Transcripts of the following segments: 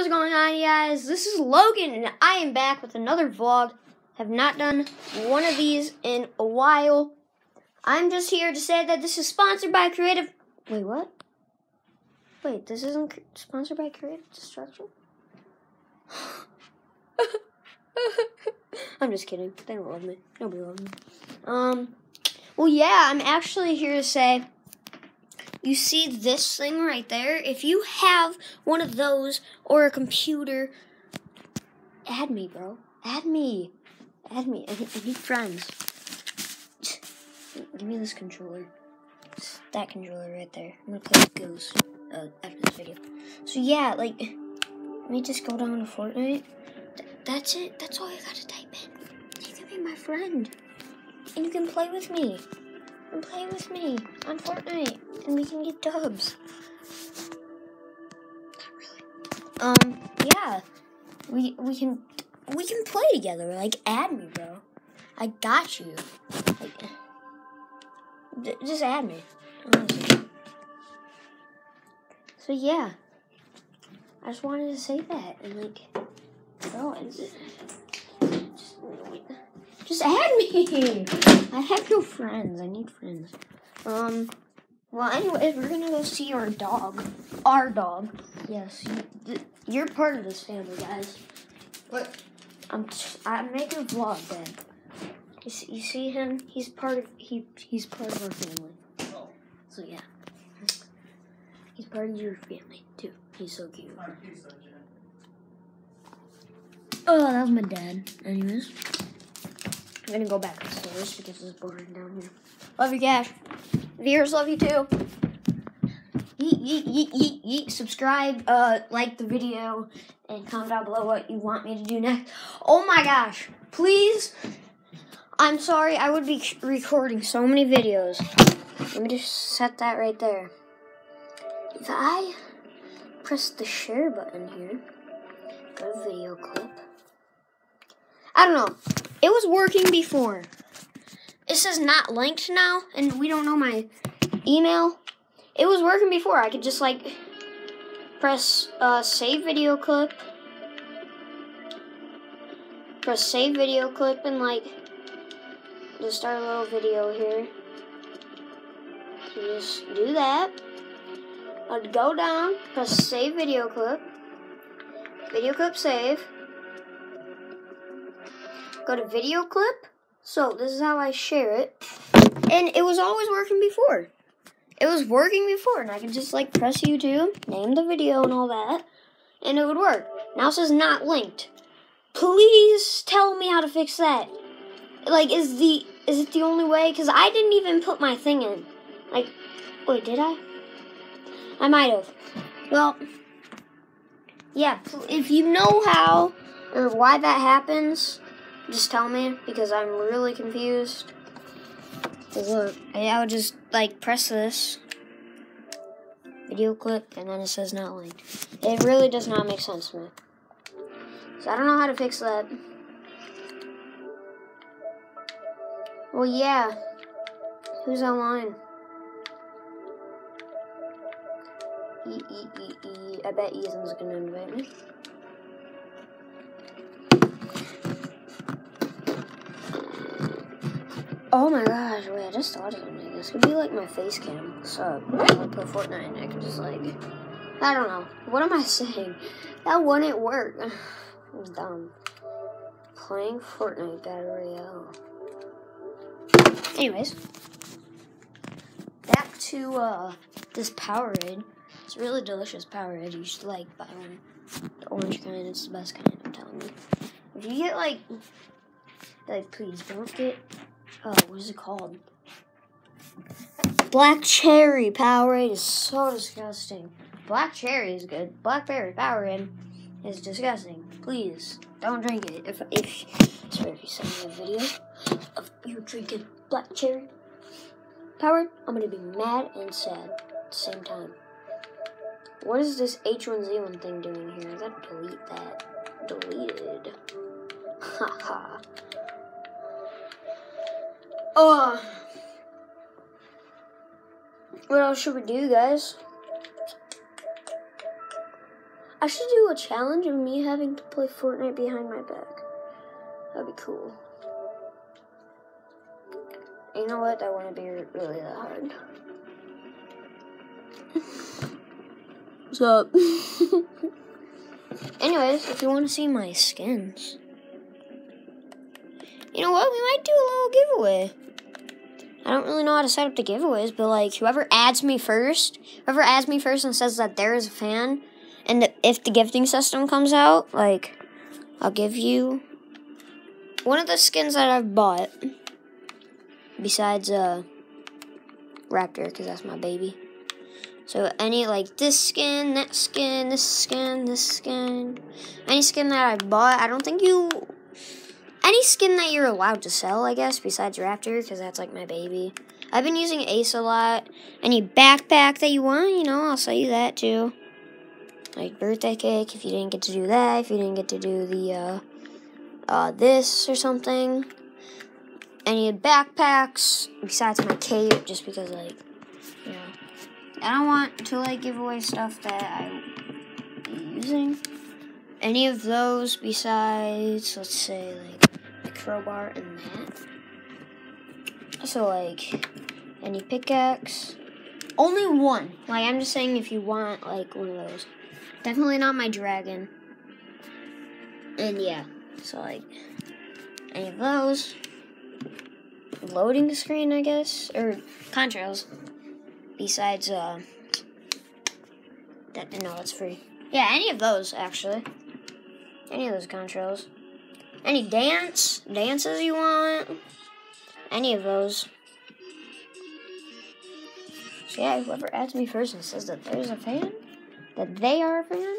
is going on, guys? This is Logan, and I am back with another vlog. Have not done one of these in a while. I'm just here to say that this is sponsored by Creative. Wait, what? Wait, this isn't sponsored by Creative Destruction? I'm just kidding. They don't love me. Nobody loves me. Um, well, yeah, I'm actually here to say you see this thing right there? If you have one of those or a computer, add me, bro. Add me. Add me. I need, friends. Give me this controller. That controller right there. I'm gonna play with Ghost uh, after this video. So yeah, like, let me just go down to Fortnite. Th- that's it. That's all you gotta type in. You can be my friend, and you can play with me and play with me on Fortnite, and we can get dubs. Really. Um, yeah, we we can we can play together. Like, add me, bro. I got you. Like, just add me. So yeah, I just wanted to say that and like, bro, just add me. I have no friends. I need friends. Um. Well, anyways, we're gonna go see our dog. Our dog. Yes, you, you're part of this family, guys. What? I'm I'm making a vlog, Dad. You see, you see him? He's part of he he's part of our family. Oh, So yeah, he's part of your family too. He's so cute. our pizza, Jen. Oh, that was my dad. Anyways, I'm gonna go back upstairs because it's boring down here. Love you, Cash. Viewers, love you too. Yeet, yeet, yeet, yeet, yeet. Subscribe, uh, like the video, and comment down below what you want me to do next. Oh my gosh, please. I'm sorry, I would be recording so many videos. Let me just set that right there. If I press the share button here, to video clip. I don't know. It was working before. It says not linked now, and we don't know my email. It was working before. I could just like press uh, save video clip, press save video clip, and like just start a little video here. Just do that. I'd go down, press save video clip, video clip save. Go to video clip. So this is how I share it. And it was always working before. It was working before, and I could just like press YouTube, name the video and all that, and it would work. Now it says not linked. Please tell me how to fix that. Like, is the is it the only way? Cause I didn't even put my thing in. Like, wait, did I? I might have. Well, yeah. If you know how or why that happens, just tell me because I'm really confused. look, I would just like press this video clip and then it says not linked. It really does not make sense to me. So I don't know how to fix that. Well, yeah. Who's online? E E E E. I bet Ethan's gonna invite me. Oh my gosh, wait, I just thought of something. This could be like my face cam. So I put Fortnite and I could just like I don't know. What am I saying? That wouldn't work. I'm dumb. Playing Fortnite Battle Royale. Anyways. Back to uh this Powerade. It's really delicious Powerade. You should like buy one. The orange kind, it's the best kind, I'm telling you. If you get like like please don't get oh, what is it called? Black cherry Powerade is so disgusting. Black cherry is good. Blackberry Powerade is disgusting. Please don't drink it. If if sorry if you send me a video of you drinking black cherry Powerade, I'm gonna be mad and sad at the same time. What is this H1Z1 thing doing here? I gotta delete that. Deleted. Haha. Oh. What else should we do, guys? I should do a challenge of me having to play Fortnite behind my back. That'd be cool. You know what? That wouldn't be really that hard. What's up? Anyways, if you want to see my skins, you know what? We might do a little giveaway. I don't really know how to set up the giveaways, but like whoever adds me first, whoever adds me first and says that there is a fan, and if the gifting system comes out, like I'll give you one of the skins that I've bought. Besides uh Raptor, because that's my baby. So any like this skin, that skin, this skin, this skin, any skin that I bought, I don't think you any skin that you're allowed to sell, I guess, besides Raptor, because that's like my baby. I've been using Ace a lot. Any backpack that you want, you know, I'll sell you that too. Like birthday cake, if you didn't get to do that, if you didn't get to do the, uh, uh, this or something. Any backpacks, besides my cape, just because, like, you know, I don't want to, like, give away stuff that I'm using. Any of those besides, let's say, like, the crowbar and that. So like any pickaxe. Only one. Like I'm just saying if you want like one of those. Definitely not my dragon. And yeah. So like any of those. Loading screen I guess. Or contrails. Besides uh that no it's free. Yeah, any of those actually. Any of those contrails. Any dance? Dances you want? Any of those. So yeah, whoever adds me first and says that there's a fan, that they are a fan,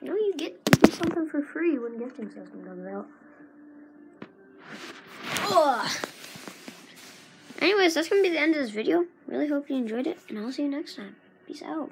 you know you get to do something for free when gifting system comes out. Ugh. Anyways, that's gonna be the end of this video. Really hope you enjoyed it, and I'll see you next time. Peace out.